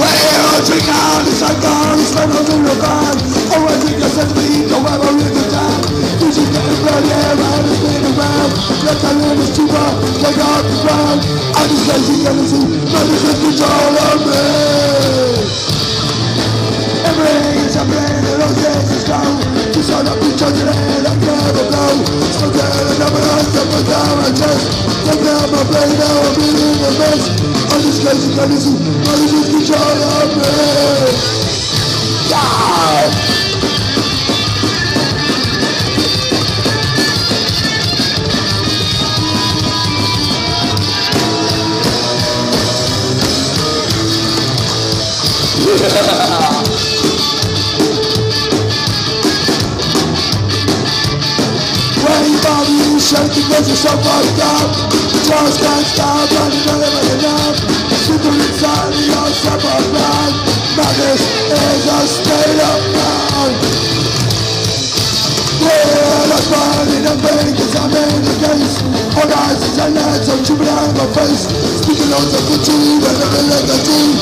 Well, drink out, it's like gone, it's not nothing to I to me, don't ever read the time This is getting bloody, around is being around Let the limits too far, take off the in Just lazy jealousy, nothing's in control of me Yeah! Shaking cause you're so fucked up The can't stop running on it like enough Madness is a state of mind. Yeah, that's burning and pain cause I'm in the case All eyes is a net so you behind my face. Speaking on the fatigue and the legacy